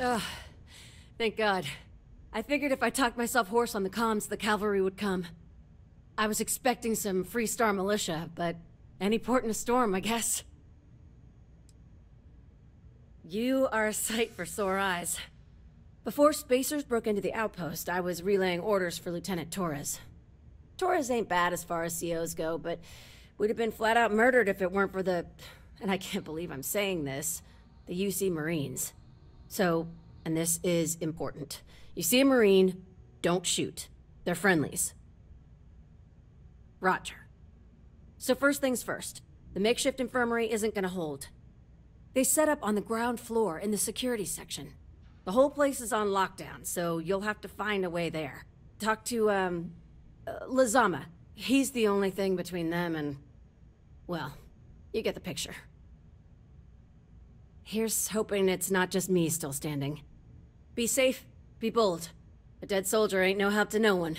Ugh. Thank God. I figured if I talked myself hoarse on the comms, the cavalry would come. I was expecting some Freestar militia, but any port in a storm, I guess. You are a sight for sore eyes. Before Spacers broke into the outpost, I was relaying orders for Lieutenant Torres. Torres ain't bad as far as COs go, but we'd have been flat out murdered if it weren't for the... And I can't believe I'm saying this. The UC Marines. So, and this is important. You see a Marine, don't shoot. They're friendlies. Roger. So first things first. The makeshift infirmary isn't gonna hold. They set up on the ground floor in the security section. The whole place is on lockdown, so you'll have to find a way there. Talk to, um, uh, Azama. He's the only thing between them and... Well, you get the picture. Here's hoping it's not just me still standing. Be safe, be bold. A dead soldier ain't no help to no one.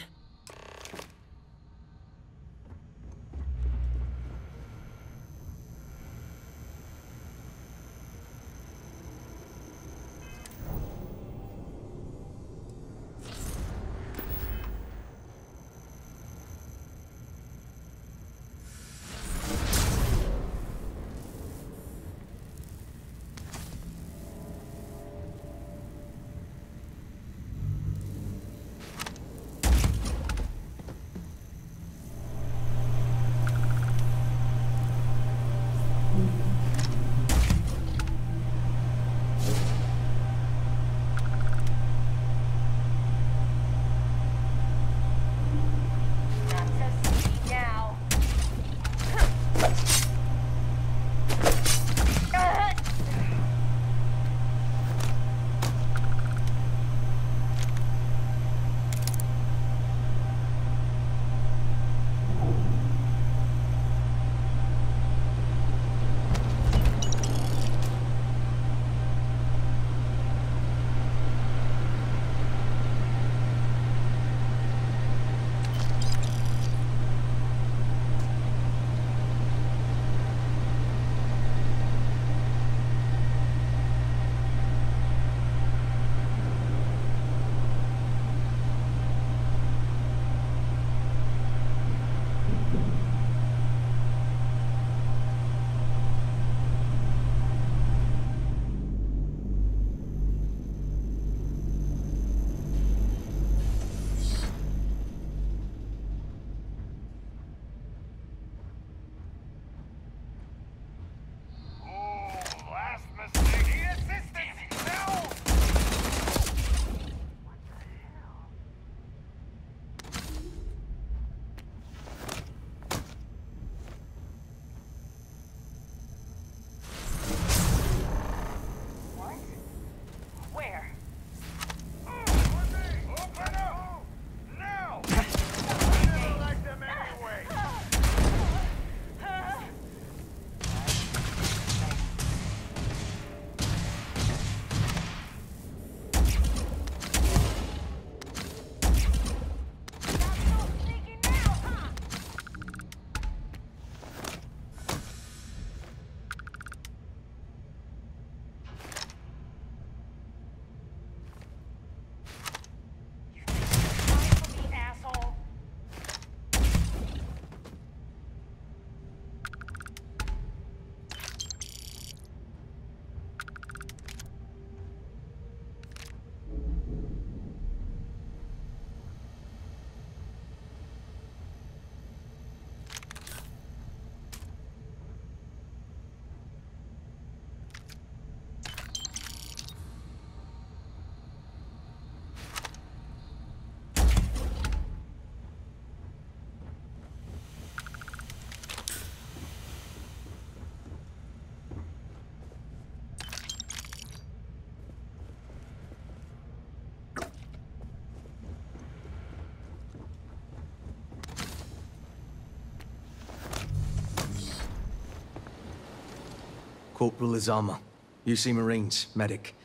Corporal Azama, UC Marines, medic.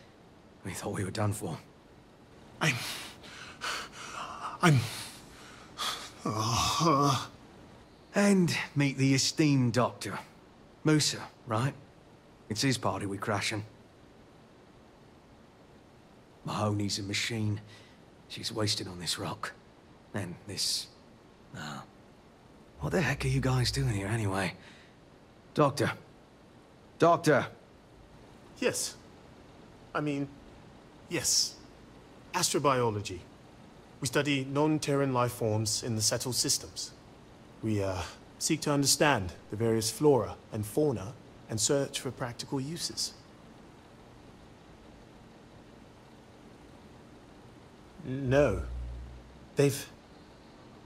We thought we were done for. I'm. I'm. And meet the esteemed doctor. Musa, right? It's his party we're crashing. Mahoney's a machine. She's wasted on this rock. And this... Ah. What the heck are you guys doing here anyway? Doctor. Doctor! Yes. I mean, yes. Astrobiology. We study non-Terran life forms in the settled systems. We, uh, seek to understand the various flora and fauna and search for practical uses. No. They've...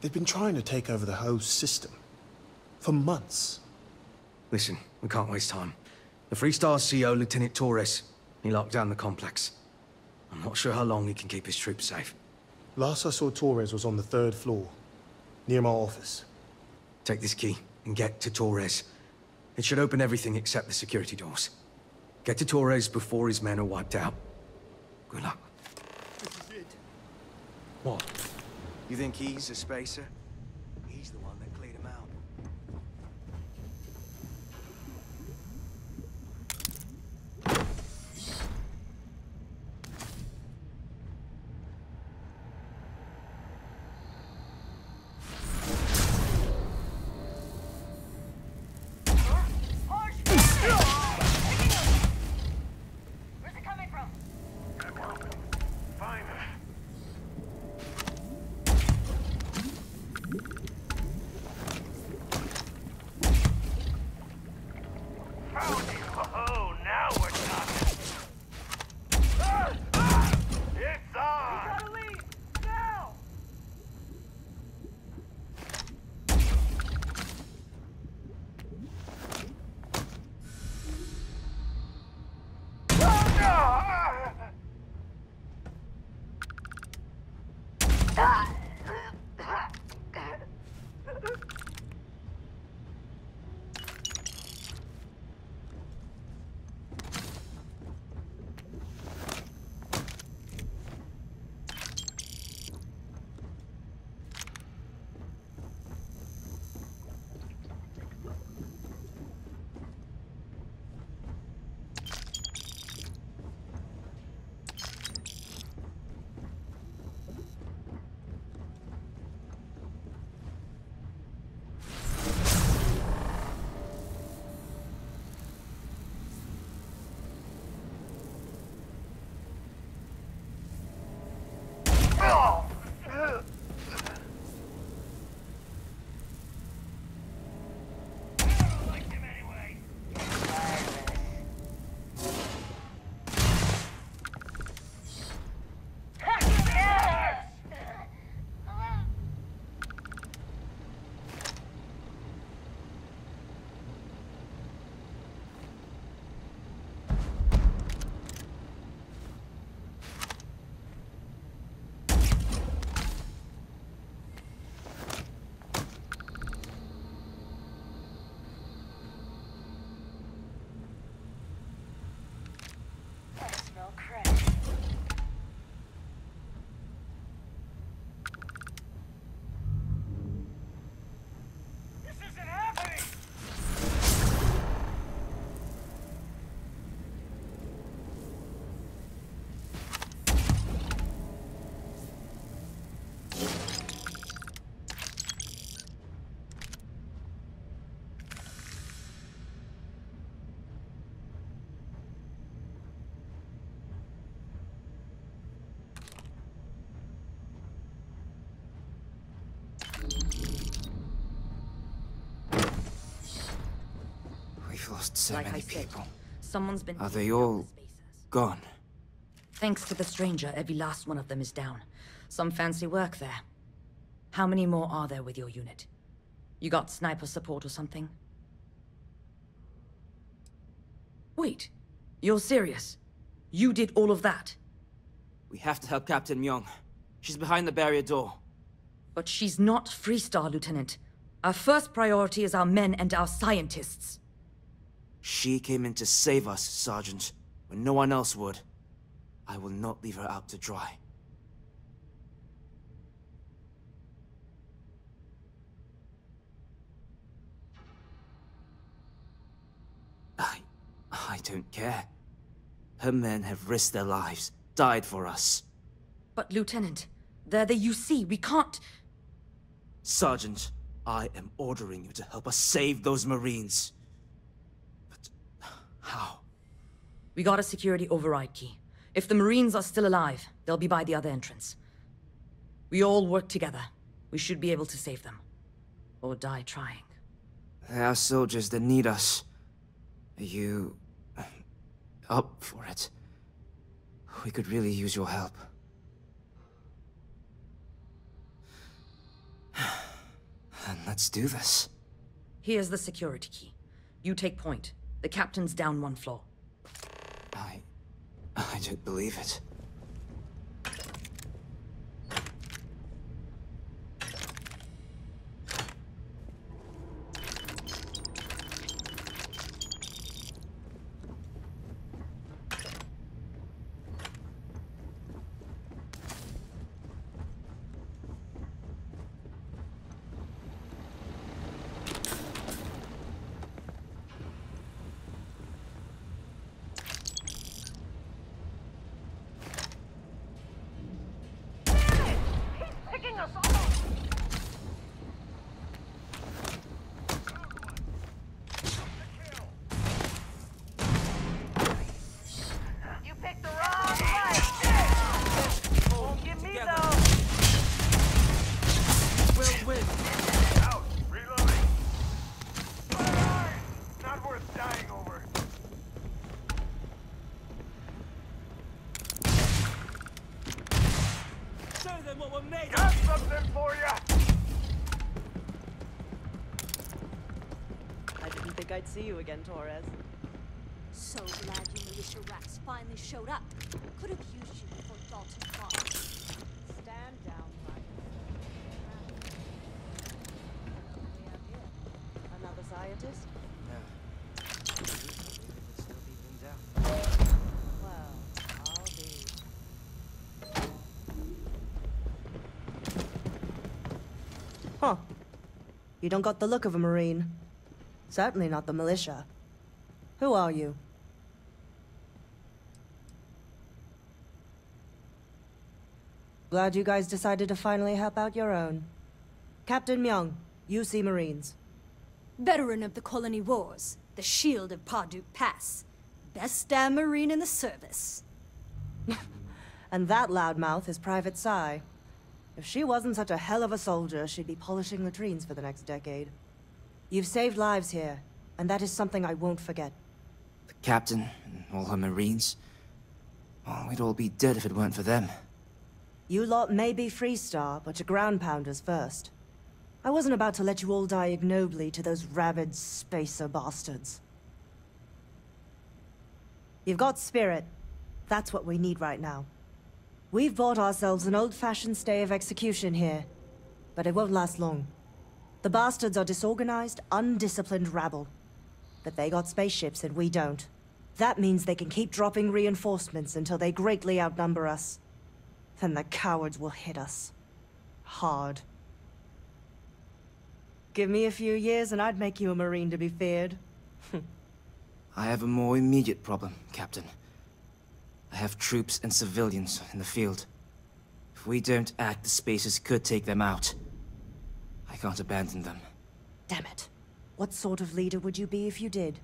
They've been trying to take over the whole system. For months. Listen, we can't waste time. The Freestar CO, Lieutenant Torres, he locked down the complex. I'm not sure how long he can keep his troops safe. Last I saw Torres was on the third floor, near my office. Take this key and get to Torres. It should open everything except the security doors. Get to Torres before his men are wiped out. Good luck. This is it. What? You think he's a spacer? Lost so like many said, people. someone's been. Are they all the gone? Thanks to the stranger, every last one of them is down. Some fancy work there. How many more are there with your unit? You got sniper support or something? Wait, you're serious? You did all of that? We have to help Captain Myung. She's behind the barrier door. But she's not Freestar, Lieutenant. Our first priority is our men and our scientists. She came in to save us, Sergeant, when no one else would. I will not leave her out to dry. I... I don't care. Her men have risked their lives died for us. But, Lieutenant, they're the UC. We can't... Sergeant, I am ordering you to help us save those Marines. How? We got a security override key. If the Marines are still alive, they'll be by the other entrance. We all work together. We should be able to save them. Or die trying. There are soldiers that need us. Are you... up for it? We could really use your help. Then let's do this. Here's the security key. You take point. The captain's down one floor. I... I don't believe it. He's picking us off! You picked the wrong fight! Won't get me though! We'll win! Out! Reloading! Fire! Not worth dying over. Show them what we're made Got something for ya! I didn't think I'd see you again, Torres. So glad you militia rats finally showed up. Could have used you before Dalton fought. Stand down, Michael. We have here another scientist? Well, I'll be. Huh. You don't got the look of a Marine. Certainly not the militia. Who are you? Glad you guys decided to finally help out your own. Captain Myung, UC Marines. Veteran of the Colony Wars, the shield of Parduk Pass. Best damn Marine in the service. And that loudmouth is Private Psy. If she wasn't such a hell of a soldier, she'd be polishing latrines for the next decade. You've saved lives here, and that is something I won't forget. The captain and all her Marines. Well, we'd all be dead if it weren't for them. You lot may be Freestar, but you're ground pounders first. I wasn't about to let you all die ignobly to those rabid spacer bastards. You've got spirit. That's what we need right now. We've bought ourselves an old-fashioned stay of execution here, but it won't last long. The bastards are disorganized, undisciplined rabble. But they got spaceships and we don't. That means they can keep dropping reinforcements until they greatly outnumber us. Then the cowards will hit us. Hard. Give me a few years and I'd make you a Marine to be feared. I have a more immediate problem, Captain. I have troops and civilians in the field. If we don't act, the spaces could take them out. Can't abandon them. Damn it. What sort of leader would you be if you did?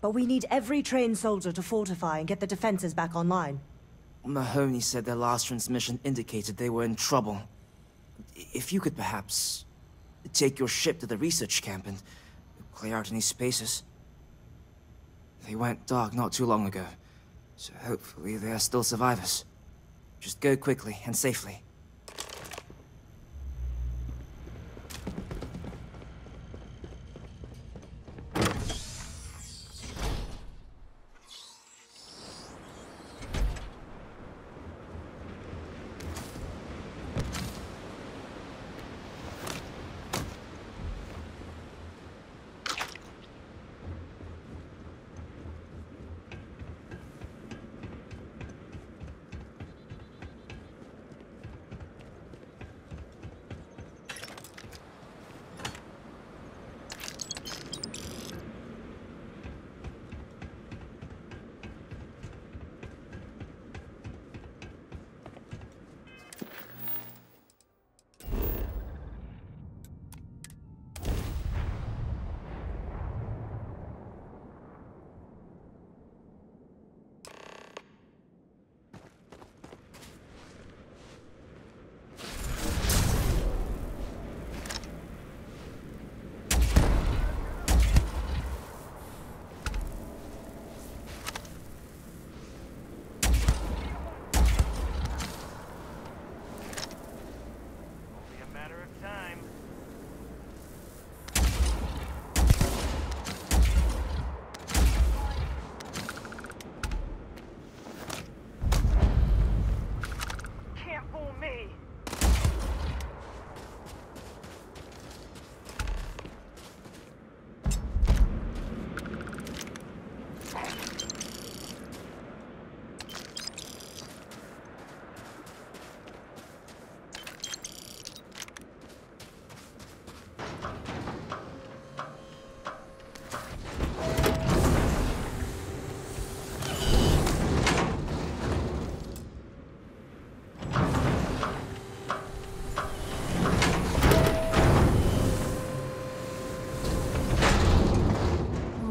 But we need every trained soldier to fortify and get the defenses back online. Mahoney said their last transmission indicated they were in trouble. If you could perhaps take your ship to the research camp and clear out any spaces. They went dark not too long ago, so hopefully they are still survivors. Just go quickly and safely.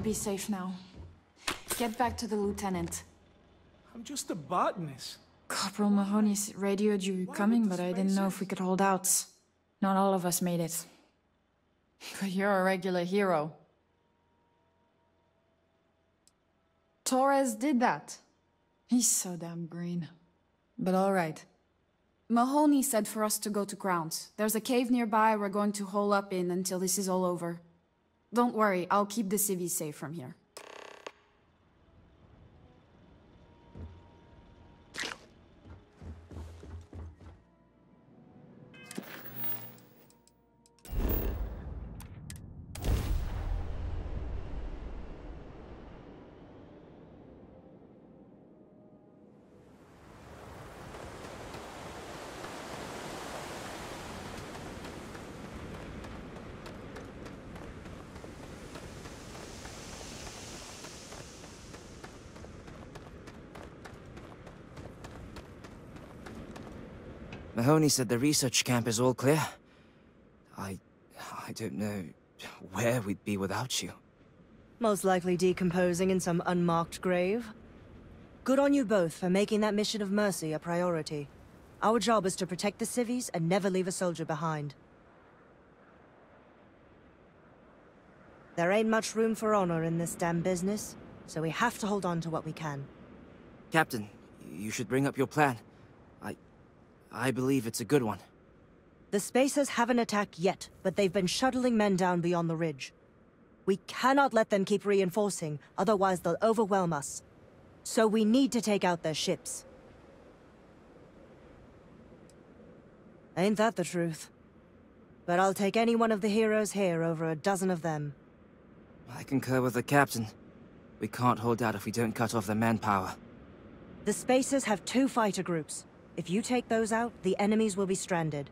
Be safe now. Get back to the lieutenant. I'm just a botanist. Corporal Mahoney radioed you coming, but I didn't know if we could hold out. Not all of us made it. But you're a regular hero. Torres did that. He's so damn green. But alright. Mahoney said for us to go to grounds. There's a cave nearby we're going to hole up in until this is all over. Don't worry, I'll keep the civvies safe from here. Mahoney said the research camp is all clear. I... I don't know where we'd be without you. Most likely decomposing in some unmarked grave. Good on you both for making that mission of mercy a priority. Our job is to protect the civvies and never leave a soldier behind. There ain't much room for honor in this damn business, so we have to hold on to what we can. Captain, you should bring up your plan. I... Believe it's a good one. The Spacers haven't attacked yet, but they've been shuttling men down beyond the ridge. We cannot let them keep reinforcing, otherwise they'll overwhelm us. So we need to take out their ships. Ain't that the truth? But I'll take any one of the heroes here over a dozen of them. I concur with the captain. We can't hold out if we don't cut off their manpower. The Spacers have two fighter groups. If you take those out, the enemies will be stranded.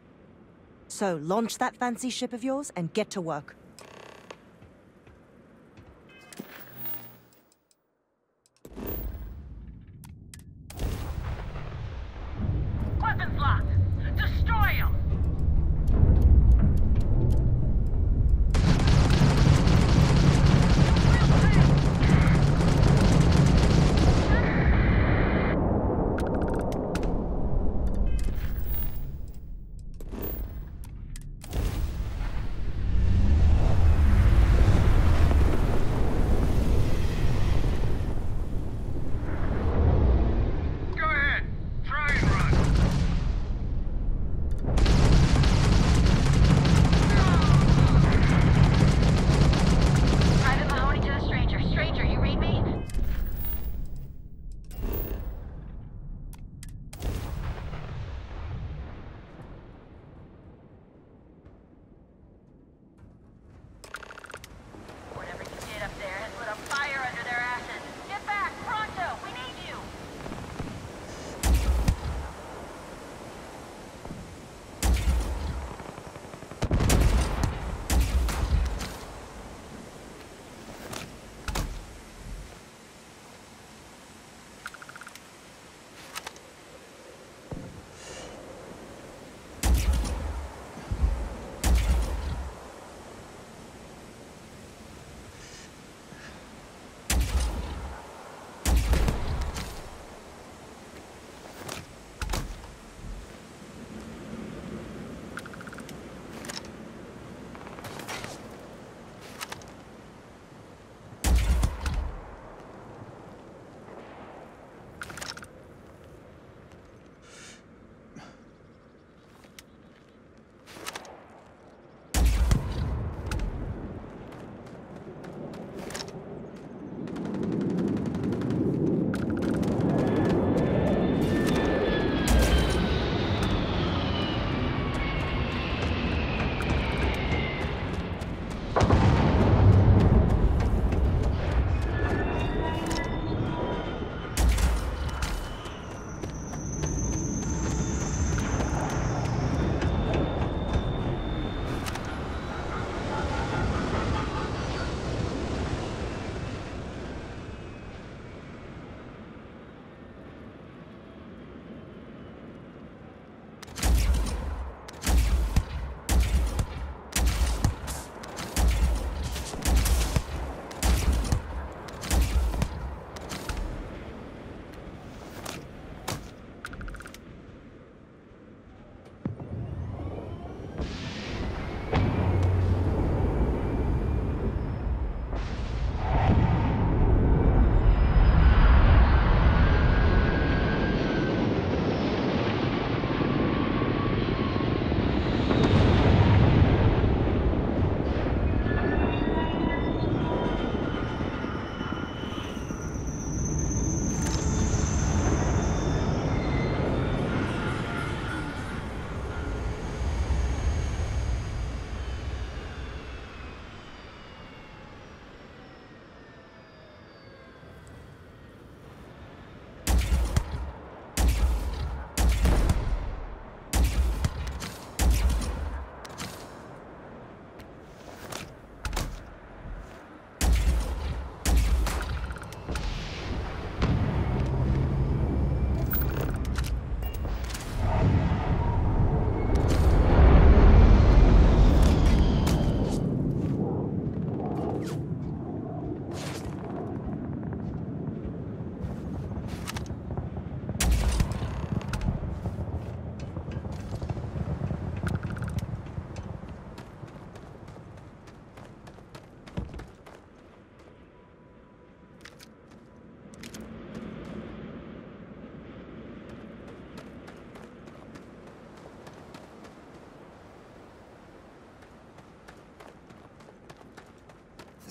So, launch that fancy ship of yours and get to work.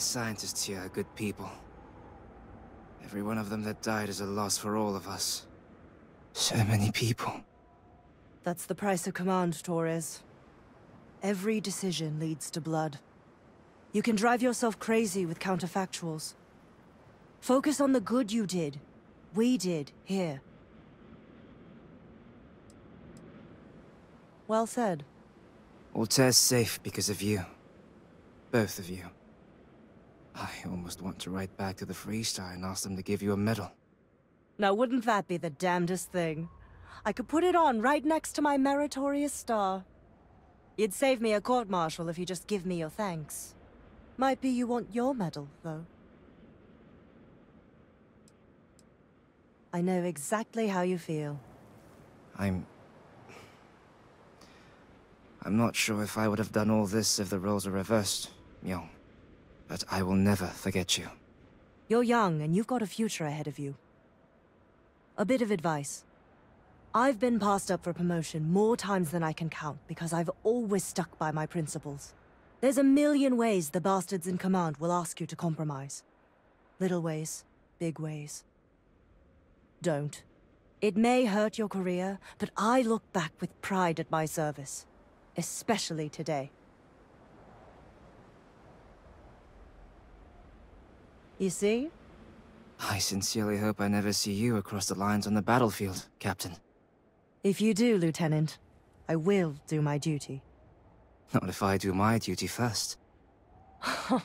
Scientists here are good people. Every one of them that died is a loss for all of us. So many people. That's the price of command, Torres. Every decision leads to blood. You can drive yourself crazy with counterfactuals. Focus on the good you did. We did, here. Well said. Altair's safe because of you. Both of you. I almost want to write back to the Freestar and ask them to give you a medal. Now wouldn't that be the damnedest thing? I could put it on right next to my meritorious star. You'd save me a court-martial if you just give me your thanks. Might be you want your medal, though. I know exactly how you feel. I'm... I'm not sure if I would have done all this if the roles were reversed, Myung. But I will never forget you. You're young, and you've got a future ahead of you. A bit of advice. I've been passed up for promotion more times than I can count because I've always stuck by my principles. There's a million ways the bastards in command will ask you to compromise. Little ways, big ways. Don't. It may hurt your career, but I look back with pride at my service. Especially today. You see? I sincerely hope I never see you across the lines on the battlefield, Captain. If you do, Lieutenant, I will do my duty. Not if I do my duty first.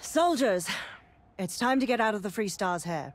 Soldiers, it's time to get out of the Freestar's hair.